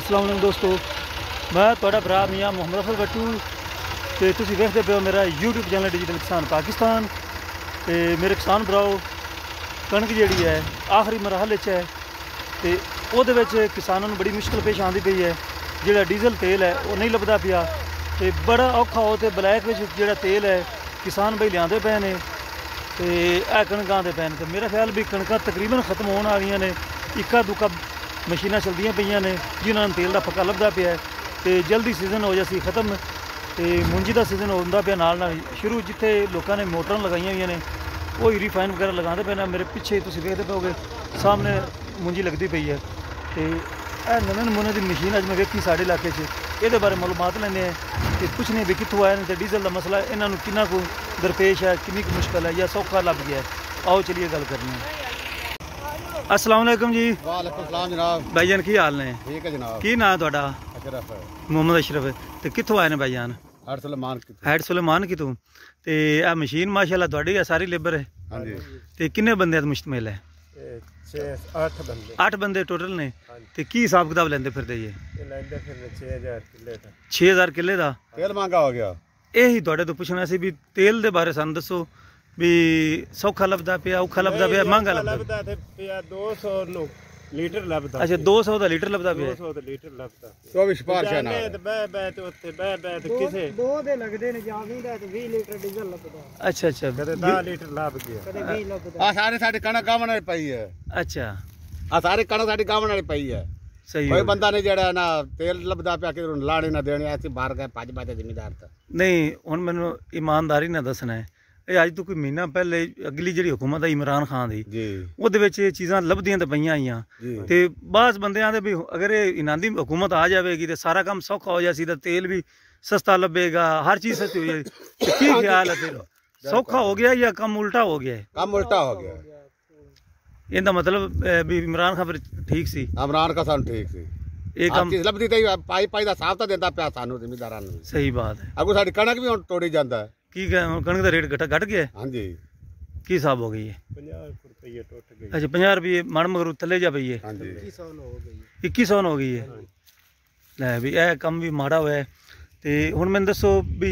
ਅਸਲਾਮ ਅਲੈਕੁਮ ਦੋਸਤੋ, ਮੈਂ ਤੁਹਾਡਾ ਭਰਾ ਮੀਆਂ ਮੁਹੰਮਦ ਅਫਰ ਬੱਟੂ ਤੇ ਤੁਸੀਂ ਵੇਖਦੇ ਪਏ ਹੋ ਮੇਰਾ YouTube ਚੈਨਲ ਡਿਜੀਟਲ ਕਿਸਾਨ ਪਾਕਿਸਤਾਨ ਤੇ ਮੇਰੇ ਕਿਸਾਨ ਭਰਾਓ, ਕਣਕ ਜਿਹੜੀ ਹੈ, ਆਖਰੀ ਮਰਹਲੇ 'ਚ ਹੈ ਤੇ ਉਹਦੇ ਵਿੱਚ ਕਿਸਾਨਾਂ ਨੂੰ ਬੜੀ ਮੁਸ਼ਕਲ ਪੇਸ਼ ਆਉਂਦੀ ਪਈ ਹੈ। ਜਿਹੜਾ ਡੀਜ਼ਲ ਤੇਲ ਹੈ, ਉਹ ਨਹੀਂ ਲੱਭਦਾ ਪਿਆ ਤੇ ਬੜਾ ਔਖਾ ਹੋ ਤੇ ਬਲੈਕ ਵਿੱਚ ਜਿਹੜਾ ਤੇਲ ਹੈ, ਕਿਸਾਨ ਬਈ ਲਿਆਂਦੇ ਪਏ ਨੇ ਤੇ ਇਹ ਕਣਕਾਂ ਦੇ ਪੈਣ ਤੇ ਮੇਰਾ ਖਿਆਲ ਵੀ ਕਣਕਾਂ ਤਕਰੀਬਨ ਖਤਮ ਹੋਣ ਵਾਲੀਆਂ ਨੇ ਇੱਕਾ ਦੁੱਕਾ ਮਸ਼ੀਨਾਂ ਚਲਦੀਆਂ ਪਈਆਂ ਨੇ, ਜਿਨ੍ਹਾਂ ਨੂੰ ਤੇਲ ਦਾ ਫੱਕਾ ਲੱਭਦਾ ਪਿਆ ਹੈ ਤੇ ਜਲਦੀ ਸੀਜ਼ਨ ਹੋ ਜਾਸੀ ਖਤਮ ਤੇ ਮੁੰਜੀ ਦਾ ਸੀਜ਼ਨ ਹੁੰਦਾ ਪਿਆ ਨਾਲ ਨਾਲ ਸ਼ੁਰੂ ਜਿੱਥੇ ਲੋਕਾਂ ਨੇ ਮੋਟਰਾਂ ਲਗਾਈਆਂ ਹੋਈਆਂ ਨੇ, ਉਹ ਹੀ ਰਿਫਾਈਨ ਵਗੈਰਾ ਲਗਾਉਂਦੇ ਪਏ ਨੇ। ਮੇਰੇ ਪਿੱਛੇ ਤੁਸੀਂ ਵੇਖਦੇ ਪਓਗੇ, ਸਾਹਮਣੇ ਮੁੰਜੀ ਲੱਗਦੀ ਪਈ ਹੈ ਤੇ ਇਹ ਨਵੇਂ ਨਮੂਨੇ ਦੀ ਮਸ਼ੀਨ ਅੱਜ ਮੈਂ ਵੇਖੀ ਸਾਡੇ ਇਲਾਕੇ 'ਚ। ਇਹਦੇ ਬਾਰੇ ਮਾਲੂਮਾਤ ਲੈਣੇ ਆ ਤੇ ਕੁਛ ਨਹੀਂ ਵੀ ਕਿੱਥੋਂ ਆਏ ਨੇ ਤੇ ਡੀਜ਼ਲ ਦਾ ਮਸਲਾ ਇਹਨਾਂ ਨੂੰ ਕਿੰਨਾ ਕੁ ਦਰਪੇਸ਼ ਹੈ, ਕਿੰਨੀ ਕੁ ਮੁਸ਼ਕਲ ਹੈ ਜਾਂ ਸੌਖਾ ਲੱਭ ਗਿਆ ਆਓ ਚਲਿਏ ਗੱਲ ਕਰਨੀ ਹੈ। ਅਸਲਾਮ ਵਾਲੇਕਮ ਜੀ। ਵਾਲੇਕੁਮ ਸਲਾਮ ਜਨਾਬ। ਭਾਈਜਾਨ ਕੀ ਹਾਲ ਨੇ? ਠੀਕ ਹੈ ਜਨਾਬ। ਕੀ ਨਾਂ ਤੁਹਾਡਾ? ਅਸ਼ਰਫ। ਮੁਹੰਮਦ ਅਸ਼ਰਫ। ਤੇ ਕਿੱਥੋਂ ਆਏ ਨੇ ਭਾਈਜਾਨ ਹਰ ਸਲਮਾਨ ਕੀ ਹੈਡ ਸੁਲੇਮਾਨ ਕੀ ਤੂੰ ਤੇ ਇਹ ਮਸ਼ੀਨ ਮਾਸ਼ਾਅੱਲਾ ਤੁਹਾਡੀ ਹੈ ਸਾਰੀ ਲੇਬਰ ਹੈ? ਹਾਂਜੀ। ਤੇ ਕਿੰਨੇ ਬੰਦਿਆਂ ਤੋਂ ਮੁਸ਼ਤਮਿਲ ਹੈ? 6 8 ਬੰਦੇ। 8 ਬੰਦੇ ਟੋਟਲ ਨੇ? ਤੇ ਕੀ ਹਿਸਾਬ ਕਿਤਾਬ ਲੈਂਦੇ ਫਿਰਦੇ ਜੀ? ਇਹ ਲੈਂਦੇ ਫਿਰ 6000 ਕਿੱਲੇ ਦਾ। 6000 ਕਿੱਲੇ ਦਾ? ਤੇਲ ਮਹਿੰਗਾ ਹੋ ਗਿਆ। ਇਹੀ ਤੁਹਾਡੇ ਤੋਂ ਪੁੱਛਣਾ ਸੀ ਵੀ ਤੇਲ ਦੇ ਬਾਰੇ ਸਾਨੂੰ ਦੱਸੋ। ਵੀ ਸੌਖਾ ਲੱਭਦਾ ਪਿਆ ਔਖਾ ਲੱਭਦਾ ਪਿਆ ਮਹਿੰਗਾ ਲੱਭਦਾ ਲੱਭਦਾ ਤੇ ਪਿਆ 200 ਨੂੰ ਲੀਟਰ ਲੱਭਦਾ ਅੱਛਾ 200 ਦਾ ਲੀਟਰ ਲੱਭਦਾ ਪਿਆ। 200 ਦਾ ਲੀਟਰ ਲੱਭਦਾ 24 ਸਿਫਾਰਸ਼ਾਂ ਜਾਨੇ ਨਾਲ। ਤੇ ਬਹਿ ਬਹਿ ਤੇ ਉੱਥੇ ਬਹਿ ਬਹਿ ਤੇ ਕਿਸੇ ਦੋ ਦੇ ਲੱਗਦੇ ਨੇ ਜਾਂ 20 ਦਾ ਤੇ 20 ਲੀਟਰ ਡੀਜ਼ਲ ਲੱਭਦਾ। ਅੱਛਾ ਅੱਛਾ। ਕਦੇ 10 ਲੀਟਰ ਲੱਭ ਗਿਆ। ਕਦੇ 20 ਲੱਭਦਾ। ਆ ਸਾਰੇ ਸਾਡੇ ਕਣਕ ਗਾਵਣ ਵਾਲੀ ਪਈ ਹੈ? ਅੱਛਾ। ਆ ਸਾਰੇ ਕਣਕ ਸਾਡੀ ਗਾਵਣ ਵਾਲੀ ਪਈ ਹੈ? ਸਹੀ ਕੋਈ। ਬੰਦਾ ਨਹੀਂ ਜਿਹੜਾ ਨਾ ਤੇਲ ਲੱਭਦਾ ਪਿਆ ਕਿ ਲਾਣੇ ਨਾ ਦੇਣੇ ਐਸੀ ਬਾਹਰ ਗਏ ਭੱਜ ਭੱਜ ਜ਼ਿਮੀਦਾਰ ਤਾਂ। ਨਹੀਂ ਹੁਣ ਮੈਨੂੰ ਇਮਾਨਦਾਰੀ ਨਾਲ ਦੱਸਣਾ ਹੈ। ਇਹ ਅੱਜ ਤੋਂ ਕੋਈ ਮਹੀਨਾ ਪਹਿਲੇ ਅਗਲੀ ਜਿਹੜੀ ਹੁਕੂਮਤ ਹੈ ਇਮਰਾਨ ਖਾਨ ਦੀ ਜੀ। ਉਹਦੇ ਵਿੱਚ ਇਹ ਚੀਜ਼ਾਂ ਲੱਭਦੀਆਂ ਤੇ ਪਈਆਂ ਆਈਆਂ। ਜੀ। ਤੇ ਬਾਸ ਬੰਦਿਆਂ ਦੇ ਵੀ ਅਗਰ ਇਹ ਇਨਾਂ ਦੀ ਹਕੂਮਤ ਆ ਜਾਵੇਗੀ ਤੇ ਸਾਰਾ ਕੰਮ ਸੌਖਾ ਹੋ ਜਾਸੀ ਤਾਂ ਤੇਲ ਵੀ ਸਸਤਾ ਲੱਭੇਗਾ ਹਰ ਚੀਜ਼ ਸਸਤੀ ਹੋ ਜਾਏਗੀ। ਤੇ ਕੀ ਖਿਆਲ ਹੈ ਤੇਰਾ? ਸੌਖਾ ਹੋ ਗਿਆ ਜਾਂ ਕੰਮ ਉਲਟਾ ਹੋ ਗਿਆ? ਕੰਮ ਉਲਟਾ ਹੋ ਗਿਆ। ਇਹਦਾ ਮਤਲਬ ਵੀ ਇਮਰਾਨ ਖਾਨ ਫਿਰ ਠੀਕ ਸੀ? ਇਮਰਾਨ ਕਾ ਸਾਨੂੰ ਠੀਕ ਸੀ। ਇਹ ਕੰਮ ਲੱਭਦੀ ਤੇ ਪਾਈ ਪਾਈ ਦਾ ਸਾਫ਼ ਤਾਂ ਦਿੰਦਾ ਪਿਆ ਸਾਨੂੰ ਜ਼ਿਮੀਦਾਰਾਂ ਨੂੰ ਸਹੀ ਬਾਤ ਹੈ। ਅਗੋ ਸਾਡੀ ਕਣਕ ਵੀ ਹੁਣ ਤੋੜੀ ਜਾਂਦਾ ਹੈ। ਕੀ ਹੁਣ ਕਣਕ ਦਾ ਰੇਟ ਘਟ ਘਟ ਗਿਆ? ਹੈ? ਹਾਂਜੀ। ਕੀ ਹਿਸਾਬ ਹੋ ਗਈ ਹੈ 50 ਰੁਪਏ ਟੁੱਟ ਗਈ। ਅੱਛਾ 50 ਰੁਪਏ ਮਣ ਮਗਰ ਥੱਲੇ ਜਾ ਪਈ ਹੈ ਹਾਂਜੀ। 2100 ਹੋ ਗਈ 2100 ਹੋ ਗਈ ਹੈ ਲੈ ਵੀ ਇਹ ਕੰਮ ਵੀ ਮਾੜਾ ਹੋਇਆ ਹੈ। ਤੇ ਹੁਣ ਮੈਨੂੰ ਦੱਸੋ ਵੀ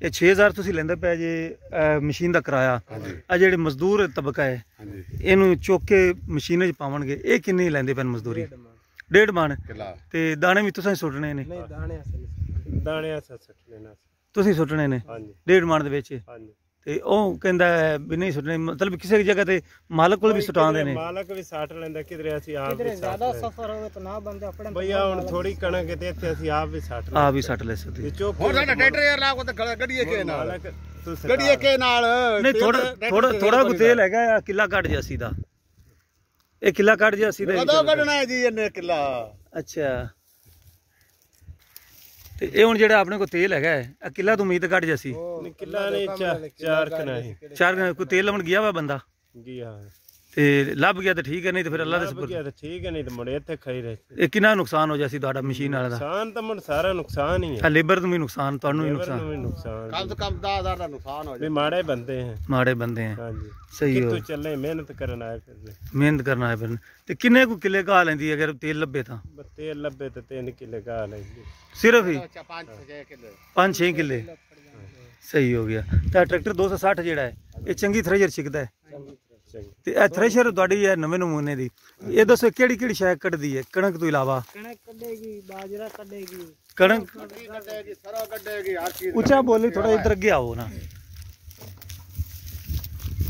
ਇਹ 6000 ਤੁਸੀਂ ਲੈਂਦੇ ਪਏ ਜੇ ਅਹ, ਮਸ਼ੀਨ ਦਾ ਕਿਰਾਇਆ। ਹਾਂਜੀ। ਆ ਜਿਹੜੇ ਮਜ਼ਦੂਰ ਤਬਕਾ ਹੈ ਹਾਂਜੀ। ਇਹਨੂੰ ਚੁੱਕ ਕੇ ਮਸ਼ੀਨਾਂ 'ਚ ਪਾਵਣਗੇ। ਇਹ ਕਿੰਨੀ ਲੈਂਦੇ ਪੈਣ ਮਜ਼ਦੂਰੀ? ਡੇਢ ਮਣ। ਕਿਲਾ। ਤੇ ਦਾਣੇ ਵੀ ਤੁਸੀਂ ਸੁੱਟਣੇ ਨੇ? ਨਹੀਂ ਦਾਣੇ ਅਸਲ ਦਾਣਿਆਂ ਸੱਟ ਲੈਣਾ ਤੁਸੀਂ ਸੁੱਟਣੇ ਨੇ ਹਾਂਜੀ। ਡੇਢ ਮਣ ਦੇ ਵਿੱਚ। ਹਾਂਜੀ। ਤੇ ਉਹ ਕਹਿੰਦਾ ਵੀ ਨਹੀਂ ਸੁੱਟਣੇ ਮਤਲਬ ਕਿਸੇ ਜਗ੍ਹਾ ਤੇ ਮਾਲਕ ਕੋਲ ਵੀ ਸੁਟਾਉਂਦੇ ਨੇ। ਮਾਲਕ ਵੀ ਸੱਟ ਲੈਂਦਾ ਕਿਧਰੇ ਅਸੀਂ ਆਪ ਕਿਧਰੇ ਵੀ ਜ਼ਿਆਦਾ ਸੱਟ ਸਫਰ ਹੋਵੇ ਤਾਂ ਨਾ ਬੰਦੇ ਆਪਣੇ ਭਈਆ ਹੁਣ ਥੋੜੀ ਕਣਕ ਤੇ ਇੱਥੇ ਅਸੀਂ ਆਪ ਵੀ ਸੱਟ ਆ ਵੀ ਸੱਟ ਲੈ ਸਕਦੇ। ਹੋਰ ਸਾਡਾ ਟਰੈਕਟਰ ਯਾਰ ਲਾ ਕੋ ਤੇ ਗੱਡੀਏ ਕੇ ਨਾਲ। ਗੱਡੀਏ ਕੇ ਨਾਲ। ਨਹੀਂ ਥੋੜਾ ਥੋੜਾ ਥੋੜਾ ਕੁ ਤੇਲ ਹੈਗਾ ਆ ਕਿੱਲਾ ਕੱਢ ਜਾਸੀ ਦਾ। ਇਹ ਕਿੱਲਾ ਕੱਢ ਜਾਸੀ ਦਾ ਕਦੋਂ ਕੱਢਣਾ ਹੈ ਜੀ ਇਹਨੇ ਕਿੱਲਾ। ਅੱਛਾ। ਤੇ ਇਹ ਹੁਣ ਜਿਹੜਾ ਆਪਣੇ ਕੋਲ ਤੇਲ ਹੈਗਾ ਇਹ ਕਿੱਲਾ ਤੋਂ ਉਮੀਦ ਕੱਢ ਜਾਸੀ ਨਹੀਂ ਕਿੱਲਾ ਨਹੀਂ ਚਾਰ ਚਾਰ ਕਨਾ ਚਾਰ ਕੋਈ ਤੇਲ ਲਵਣ ਗਿਆ ਵਾ ਬੰਦਾ? ਹਾਂ ਤੇ ਲੱਭ ਗਿਆ ਤੇ ਠੀਕ ਹੈ ਨਹੀਂ ਤੇ ਫਿਰ ਅੱਲਾ ਦੇ ਲੱਭ ਸਪਰ ਗਿਆ ਤਾਂ ਠੀਕ ਹੈ ਨਹੀਂ ਤਾਂ ਮੁੜੇ ਇੱਥੇ ਖਾਈ ਰਹੇ। ਇਹ ਕਿੰਨਾ ਨੁਕਸਾਨ ਹੋ ਜਾਸੀ ਤੁਹਾਡਾ ਮਸ਼ੀਨ ਵਾਲਾ ਦਾ? ਨੁਕਸਾਨ ਤਾਂ ਮਨ ਸਾਰਾ ਨੁਕਸਾਨ ਹੀ ਆ ਹੈ ਲੇਬਰ ਨੂੰ ਵੀ ਨੁਕਸਾਨ ਤੁਹਾਨੂੰ ਵੀ ਲੇਬਰ ਨੂੰ ਨੁਕਸਾਨ ਵੀ ਨੁਕਸਾਨ ਕਮ ਤੋਂ ਕਮ 10000 ਦਾ ਨੁਕਸਾਨ ਹੋ ਵੀ ਜਾਏ ਮਾੜੇ ਬੰਦੇ ਹੈ। ਮਾੜੇ ਬੰਦੇ ਆ ਹਾਂਜੀ। ਸਹੀ ਹੋ। ਕਿਤੋਂ ਚੱਲੇ ਮਿਹਨਤ ਕਰਨ ਆਏ ਫਿਰ ਮਿਹਨਤ ਕਰਨਾ ਹੈ ਫਿਰ ਤੇ ਕਿੰਨੇ ਕੁ ਕਿੱਲੇ ਘਾ ਲੈਂਦੀ ਅਗਰ ਤੇਲ ਲੱਭੇ ਤਾਂ? ਬੱਤੇ ਲੱਭੇ ਤੇ ਤਿੰਨ ਕਿੱਲੇ ਗਾ ਲੈਂਦੇ। ਸਿਰਫ ਹੀ? ਅੱਛਾ 5 6 ਕਿਲੋ। 5-6 ਕਿੱਲੇ। ਸਹੀ ਹੋ ਗਿਆ। ਤਾਂ ਟਰੈਕਟਰ 260 ਜਿਹੜਾ ਹੈ ਇਹ ਚੰਗੀ ਥ੍ਰੈਸ਼ਰ ਛਿਕਦਾ ਹੈ। ਚੰਗੀ। ਤੇ ਇਹ ਥ੍ਰੈਸ਼ਰ ਤੁਹਾਡੀ ਹੈ ਨਵੇਂ ਨਮੂਨੇ ਦੀ। ਇਹ ਦੱਸੋ ਕਿਹੜੀ ਕਿਹੜੀ ਸ਼ੈ ਕੱਢਦੀ ਹੈ? ਕਣਕ ਤੋਂ ਇਲਾਵਾ? ਕਣਕ ਕੱਢੇਗੀ ਬਾਜਰਾ ਕੱਢੇਗੀ। ਕਣਕ? ਕੱਢੇਗੀ ਸਰੋਂ ਕੱਢੇਗੀ ਹਰ ਚੀਜ਼ ਉੱਚਾ ਬੋਲੀ ਥੋੜਾ ਇੱਧਰ ਅੱਗੇ ਆਓ ਨਾ।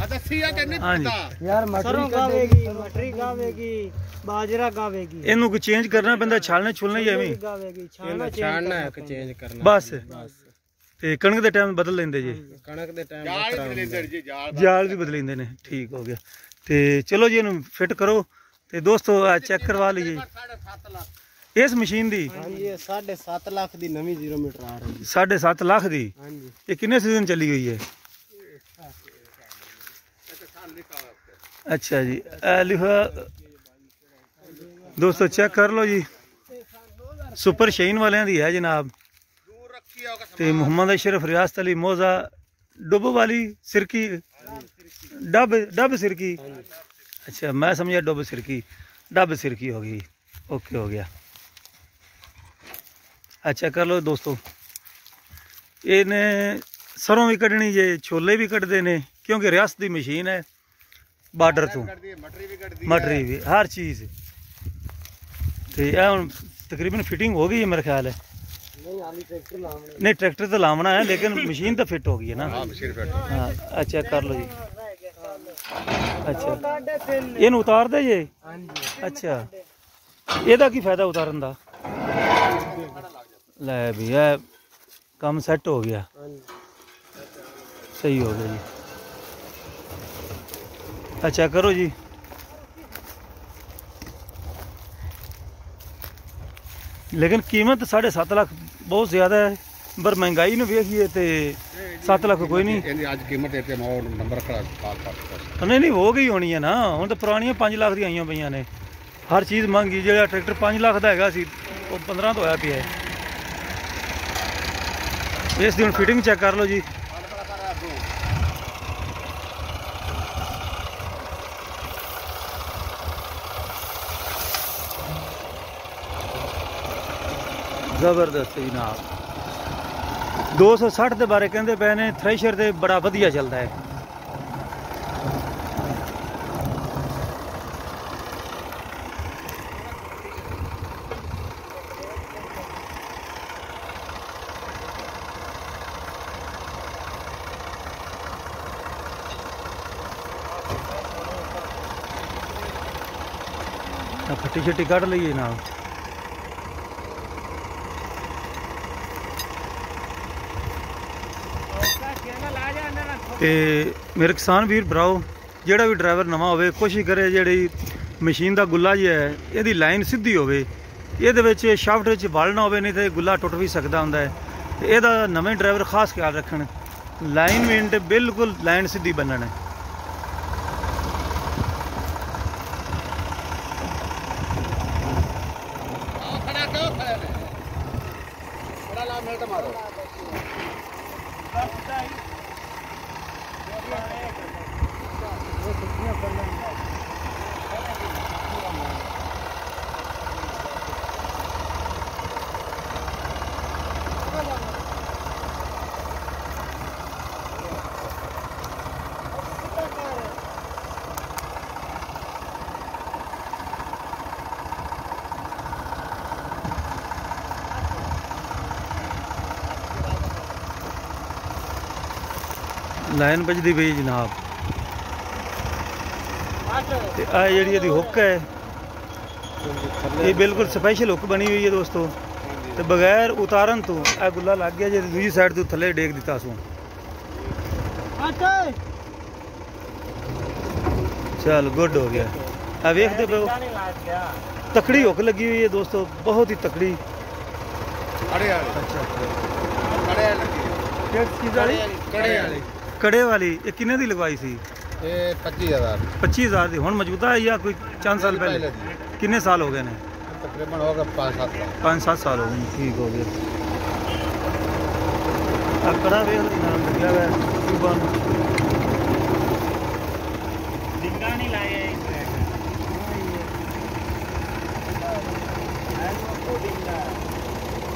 ਆ ਦੱਸੀ ਆ ਕਿ ਨਹੀਂ ਹਾਂਜੀ। ਪਤਾ? ਯਾਰ ਮਟਰੀ ਗਾਵੇਗੀ ਮਟਰੀ ਗਾਵੇਗੀ ਬਾਜਰਾ ਗਾਵੇਗੀ। ਇਹਨੂੰ ਚੇਂਜ ਕਰਨਾ ਪੈਂਦਾ ਛਾਲਣੇ ਛੁਲਣੇ ਹੀ ਐਵੇਂ? ਹੀ। ਗਾਵੇਗੀ ਛਾਣਾ ਛਾਣਾ ਇੱਕ ਚੇਂਜ ਕਰਨਾ ਬਸ। ਤੇ ਕਣਕ ਦੇ ਟਾਈਮ ਬਦਲ ਲੈਂਦੇ ਜੀ। ਕਣਕ ਦੇ ਟਾਈਮ ਜਾਲ ਹੀ ਜੀ ਵੀ ਬਦਲ ਲੈਂਦੇ ਨੇ ਠੀਕ ਹੋ ਗਿਆ। ਤੇ ਚਲੋ ਜੀ ਇਹਨੂੰ ਫਿੱਟ ਕਰੋ। ਤੇ ਦੋਸਤੋ ਆ ਚੈੱਕ ਕਰਵਾ ਲਈਏ। 7.5 ਲੱਖ ਇਸ ਮਸ਼ੀਨ ਦੀ? ਹਾਂਜੀ ਇਹ 7.5 ਲੱਖ ਦੀ ਨਵੀਂ 0 ਮੀਟਰ ਆ ਰਹੀ 7.5 ਲੱਖ ਦੀ? ਹਾਂਜੀ। ਇਹ ਕਿੰਨੇ ਸੀਜ਼ਨ ਚੱਲੀ ਹੋਈ ਹੈ? ਅੱਛਾ ਜੀ ਇਹ ਲਿਖਿਆ ਦੋਸਤੋ ਚੈੱਕ ਕਰ ਲਓ ਜੀ। ਸੁਪਰ ਸ਼ਾਈਨ ਵਾਲਿਆਂ ਦੀ ਹੈ ਜਨਾਬ। ਤੇ ਮੁਹੰਮਦ ਅਸ਼ਰਫ ਰਿਆਸਤ ਅਲੀ ਮੋਜ਼ਾ ਡੁੱਬ ਵਾਲੀ ਸਿਰਕੀ, ਡੱਬ ਡੱਬ ਸਿਰਕੀ। ਅੱਛਾ, ਮੈਂ ਸਮਝਿਆ ਡੁੱਬ ਸਿਰਕੀ, ਡੱਬ ਸਿਰਕੀ ਹੋ ਗਈ। ਓਕੇ ਹੋ ਗਿਆ। ਅੱਛਾ, ਕਰ ਲਓ ਦੋਸਤੋ। ਇਹਨੇ ਸਰੋਂ ਵੀ ਕੱਢਣੀ ਜੇ, ਛੋਲੇ ਵੀ ਕੱਢਦੇ ਨੇ, ਕਿਉਂਕਿ ਰਿਆਸਤ ਦੀ ਮਸ਼ੀਨ ਹੈ ਬਾਰਡਰ ਤੋਂ। ਮਟਰੀ ਵੀ ਮਟਰੀ ਵੀ ਹਰ ਚੀਜ਼। ਤੇ ਇਹ ਹੁਣ ਤਕਰੀਬਨ ਫਿਟਿੰਗ ਹੋ ਗਈ ਹੈ ਮੇਰੇ ਖਿਆਲ ਹੈ। ਨਹੀਂ ਟਰੈਕਟਰ ਲਾਉਣੇ ਨਹੀਂ ਟਰੈਕਟਰ ਤਾਂ ਲਾਵਣਾ ਹੈ ਲੇਕਿਨ ਮਸ਼ੀਨ ਤਾਂ ਫਿੱਟ ਹੋ ਗਈ ਹੈ ਨਾ। ਹਾਂ ਮਸ਼ੀਨ ਫਿੱਟ ਹਾਂ ਅੱਛਾ ਕਰ ਲਓ ਜੀ। ਅੱਛਾ। ਕਾਡੇ ਤਿੰਨ। ਇਹਨੂੰ ਉਤਾਰ ਦੇ ਜੇ? ਹਾਂਜੀ। ਅੱਛਾ। ਇਹਦਾ ਕੀ ਫਾਇਦਾ ਉਤਾਰਨ ਦਾ? ਲੈ ਵੀ ਇਹ ਕੰਮ ਸੈੱਟ ਹੋ ਗਿਆ। ਸਹੀ ਹੋ ਗਿਆ ਜੀ। ਅੱਛਾ ਕਰੋ ਜੀ। ਲੇਕਿਨ ਕੀਮਤ 7.5 ਲੱਖ ਬਹੁਤ ਜ਼ਿਆਦਾ ਹੈ ਪਰ ਮਹਿੰਗਾਈ ਨੂੰ ਵੇਖੀਏ ਤੇ 7 ਲੱਖ ਕੋਈ ਨਹੀਂ। ਇਹਦੀ ਅੱਜ ਕੀਮਤ ਇੱਥੇ ਮੈਂ ਉਹ ਨੰਬਰ ਖੜਾ ਕਾਲ ਕਰ ਨਹੀਂ ਨਹੀਂ ਹੋ ਗਈ ਹੋਣੀ ਹੈ ਨਾ। ਹੁਣ ਤਾਂ ਪੁਰਾਣੀਆਂ 5 ਲੱਖ ਦੀਆਂ ਆਈਆਂ ਪਈਆਂ ਨੇ। ਹਰ ਚੀਜ਼ ਮੰਗੀ ਜਿਹੜਾ ਟਰੈਕਟਰ 5 ਲੱਖ ਦਾ ਹੈਗਾ ਸੀ ਉਹ 15 ਤੋਂ ਹੋਇਆ ਪਿਆ ਇਸ ਦੀ ਹੁਣ ਫਿਟਿੰਗ ਚੈੱਕ ਕਰ ਲਓ ਜੀ। ਜ਼ਬਰਦਸਤ ਜਨਾਬ 260 ਦੇ ਬਾਰੇ ਕਹਿੰਦੇ ਪਏ ਨੇ, ਥ੍ਰੈਸ਼ਰ ਤੇ ਬੜਾ ਵਧੀਆ ਚੱਲਦਾ ਹੈ। ਫੱਟੀ ਛੱਟੀ ਕੱਢ ਲਈਏ ਨਾਲ। ਤੇ ਮੇਰੇ ਕਿਸਾਨ ਵੀਰ ਭਰਾਓ, ਜਿਹੜਾ ਵੀ ਡਰਾਈਵਰ ਨਵਾਂ ਹੋਵੇ, ਕੋਸ਼ਿਸ਼ ਕਰੇ ਜਿਹੜੀ ਮਸ਼ੀਨ ਦਾ ਗੁੱਲਾ ਜਿਹਾ ਹੈ, ਇਹਦੀ ਲਾਈਨ ਸਿੱਧੀ ਹੋਵੇ। ਇਹਦੇ ਵਿੱਚ ਸ਼ਾਫਟ ਵਿੱਚ ਵਲ ਨਾ ਹੋਵੇ, ਨਹੀਂ ਤੇ ਗੁੱਲਾ ਟੁੱਟ ਵੀ ਸਕਦਾ ਹੁੰਦਾ ਹੈ। ਤੇ ਇਹਦਾ ਨਵੇਂ ਡਰਾਈਵਰ ਖਾਸ ਖਿਆਲ ਰੱਖਣ। ਲਾਈਨ ਵੀ ਤੇ ਬਿਲਕੁਲ ਲਾਈਨ ਸਿੱਧੀ ਬੰਨਣ ਹੈ। ਖੜਾ Yeah. ਲਾਈਨ ਵੱਜਦੀ ਪਈ ਜਨਾਬ। ਤੇ ਆ ਜਿਹੜੀ ਇਹਦੀ ਹੁੱਕ ਹੈ ਇਹ ਬਿਲਕੁਲ ਸਪੈਸ਼ਲ ਹੁੱਕ ਬਣੀ ਹੋਈ ਹੈ ਦੋਸਤੋ। ਤੇ ਬਗੈਰ ਉਤਾਰਨ ਤੋਂ ਇਹ ਗੁੱਲਾ ਲੱਗ ਗਿਆ ਜੇ ਦੂਜੀ ਸਾਈਡ ਤੋਂ ਥੱਲੇ ਡੇਗ ਦਿੱਤਾ ਸੂ। ਆਟੇ ਚਲ ਗੁੱਡ ਹੋ ਗਿਆ। ਆ ਵੇਖਦੇ ਪਏ ਹੋ। ਨਹੀਂ ਲੱਗ ਗਿਆ ਤਕੜੀ ਹੁੱਕ ਲੱਗੀ ਹੋਈ ਹੈ ਦੋਸਤੋ ਬਹੁਤ ਹੀ ਤਕੜੀ। ਖੜੇ ਵਾਲੇ। ਅੱਛਾ। ਖੜੇ ਲੱਗੀ। ਕਿਸ ਚੀਜ਼ ਵਾਲੀ? ਕੜੇ ਵਾਲੇ। ਕੜੇ ਵਾਲੀ ਇਹ ਕਿੰਨੇ ਦੀ ਲਗਵਾਈ ਸੀ? ਇਹ 25000 25000 ਦੀ। ਹੁਣ ਮੌਜੂਦਾ ਹੈ ਜਾਂ ਕੋਈ ਚੰਦ ਸਾਲ ਪਹਿਲੇ? ਕਿੰਨੇ ਸਾਲ ਹੋ ਗਏ ਨੇ? ਤਕਰੀਬਨ ਹੋਗਾ 5-7 ਲੱਖ 5-7 ਸਾਲ। ਹੋ ਗਏ ਠੀਕ ਹੋ ਗਿਆ ਆ ਕੜਾ ਵੇਖ ਲਈ ਨਾਮ ਲੱਗਿਆ ਹੋਇਆ ਕਿਊਬਾ ਨੂੰ। ਡਿੰਗਾ ਨਹੀਂ ਲਾਇਆ ਇਸ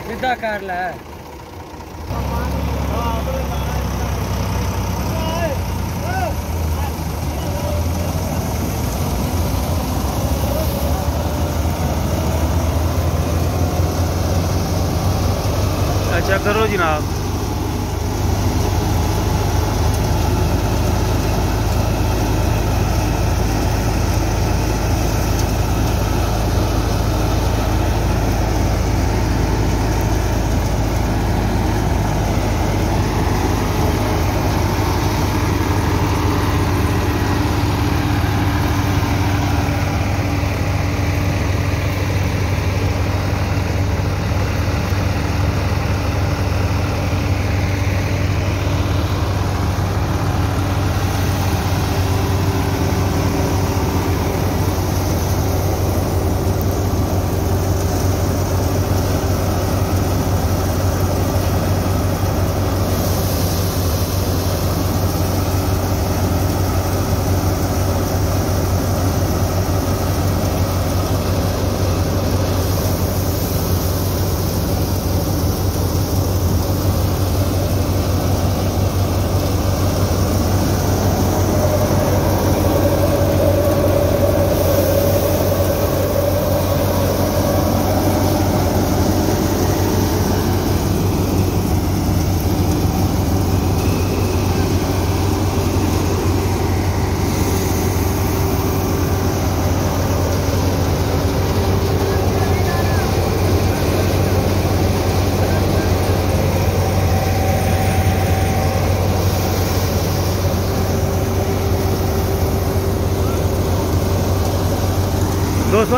ਸਿੱਧਾ ਕਰ ਲੈ। ਅੱਛਾ ਕਰੋ ਜਨਾਬ।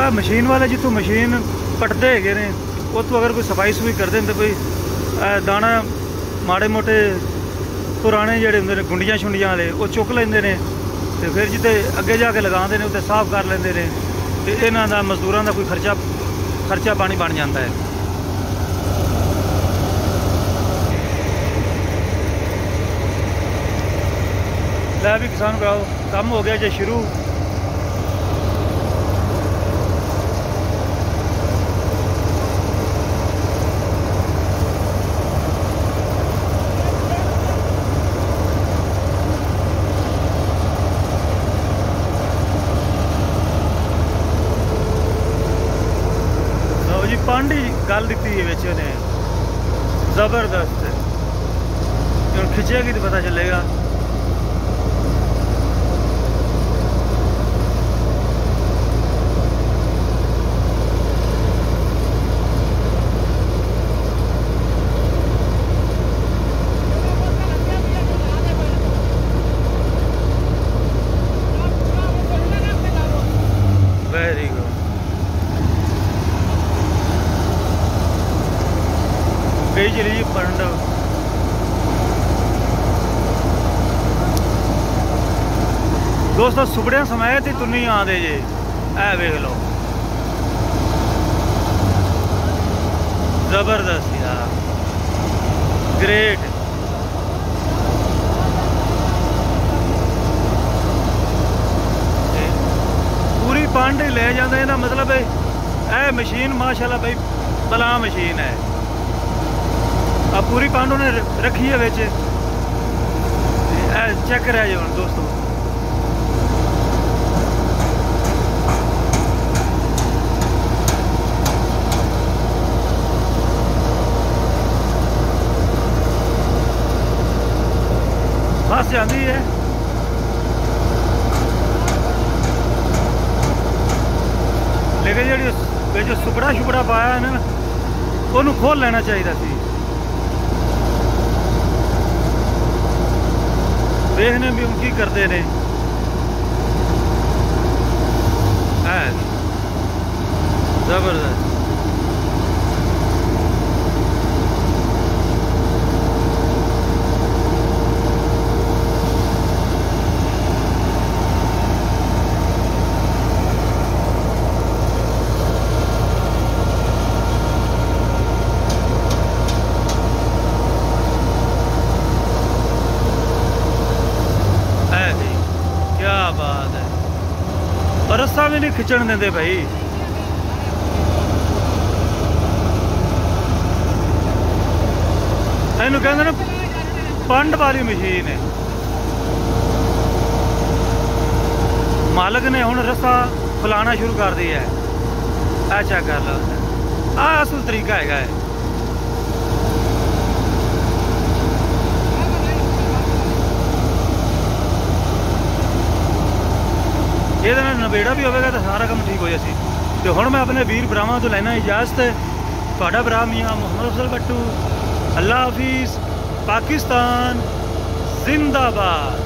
ਇਹ ਮਸ਼ੀਨ ਵਾਲੇ ਜਿੱਥੋਂ ਮਸ਼ੀਨ ਪੱਟਦੇ ਹੈਗੇ ਨੇ, ਉੱਥੋਂ ਅਗਰ ਕੋਈ ਸਫ਼ਾਈ ਸੁਫਾਈ ਕਰਦੇ ਨੇ ਤੇ ਕੋਈ ਦਾਣਾ ਮਾੜੇ ਮੋਟੇ ਪੁਰਾਣੇ ਜਿਹੜੇ ਹੁੰਦੇ ਨੇ, ਗੁੰਡੀਆਂ ਛੁੰਡੀਆਂ ਵਾਲੇ, ਉਹ ਚੁੱਕ ਲੈਂਦੇ ਨੇ ਤੇ ਫਿਰ ਜਿੱਤੇ ਅੱਗੇ ਜਾ ਕੇ ਲਗਾਉਂਦੇ ਨੇ ਉੱਤੇ ਸਾਫ਼ ਕਰ ਲੈਂਦੇ ਨੇ ਤੇ ਇਹਨਾਂ ਦਾ ਮਜ਼ਦੂਰਾਂ ਦਾ ਕੋਈ ਖਰਚਾ ਖਰਚਾ ਪਾਣੀ ਬਣ ਜਾਂਦਾ ਹੈ। ਲੈ ਵੀ ਕਿਸਾਨ ਭਰਾਓ ਕੰਮ ਹੋ ਗਿਆ ਜੇ ਸ਼ੁਰੂ ਲਓ ਜੀ ਪਾਂਡੀ ਗੱਲ ਦਿੱਤੀ ਹੈ ਵਿੱਚ ਉਹਨੇ ਜ਼ਬਰਦਸਤ। ਹੁਣ ਖਿੱਚੇਗੀ ਤਾਂ ਪਤਾ ਚੱਲੇਗਾ? ਵੈਰੀ ਗੁੱਡ ਗਈ ਚਲੀ ਜੀ ਪੰਡ ਦੋਸਤੋ ਸੁਬੜਿਆਂ ਸਮੇਤ ਹੀ ਤੁੰਨੀ ਆਂਦੇ ਜੇ। ਐ ਵੇਖ ਲਓ। ਜ਼ਬਰਦਸਤ ਯਾਰ। ਗ੍ਰੇਟ ਪੂਰੀ ਪੰਡ ਲੈ ਜਾਂਦਾ, ਇਹਦਾ ਮਤਲਬ ਹੈ ਇਹ ਮਸ਼ੀਨ ਮਾਸ਼ਾਅੱਲਾ ਬਈ ਬਲਾ ਮਸ਼ੀਨ ਹੈ। ਆ ਪੂਰੀ ਪੰਡ ਉਹਨੇ ਰੱਖੀ ਹੈ ਵਿੱਚ। ਇਹ ਚੈੱਕ ਰਹਿ ਜਾਓ ਹੁਣ ਦੋਸਤੋ। ਜਾਂਦੀ ਹੈ। ਲੇਕਿਨ ਜਿਹੜੀ ਉਸ ਵਿੱਚ ਸੁਪੜਾ ਸ਼ੁਪੜਾ ਪਾਇਆ ਨਾ, ਉਹਨੂੰ ਖੋਲ ਲੈਣਾ ਚਾਹੀਦਾ ਸੀ। ਵੇਖਨੇ ਵੀ ਉਹ ਕੀ ਕਰਦੇ ਨੇ ਹੈ ਜ਼ਬਰਦਸਤ ਹੈ ਜੀ ਕੀ ਬਾਤ ਹੈ। ਪਰ ਰਸਤਾ ਵੀ ਨਹੀਂ ਖਿੱਚਣ ਦਿੰਦੇ ਭਾਈ। ਇਹਨੂੰ ਕਹਿੰਦੇ ਨੇ ਪੰਡ ਵਾਲੀ ਮਸ਼ੀਨ ਹੈ। ਮਾਲਕ ਨੇ ਹੁਣ ਰਸਤਾ ਫਲਾਣਾ ਸ਼ੁਰੂ ਕਰ ਦਿਆ ਹੈ। ਆ ਚੈੱਕ ਕਰ ਲਓ। ਆ ਅਸਲ ਤਰੀਕਾ ਹੈਗਾ ਹੈ। ਬੇੜਾ ਵੀ ਹੋਵੇਗਾ ਤਾਂ ਸਾਰਾ ਕੰਮ ਠੀਕ ਹੋ ਜਾਸੀ ਤੇ ਹੁਣ ਮੈਂ ਆਪਣੇ ਵੀਰ ਭਰਾਵਾਂ ਤੋਂ ਲੈਣਾ ਇਜਾਜ਼ਤ। ਤੁਹਾਡਾ ਭਰਾ ਮੀਆਂ ਮੁਹੰਮਦ ਅਫਜ਼ਲ ਬੱਟੂ। ਅੱਲਾ ਹਾਫਿਜ਼। ਪਾਕਿਸਤਾਨ ਜ਼ਿੰਦਾਬਾਦ।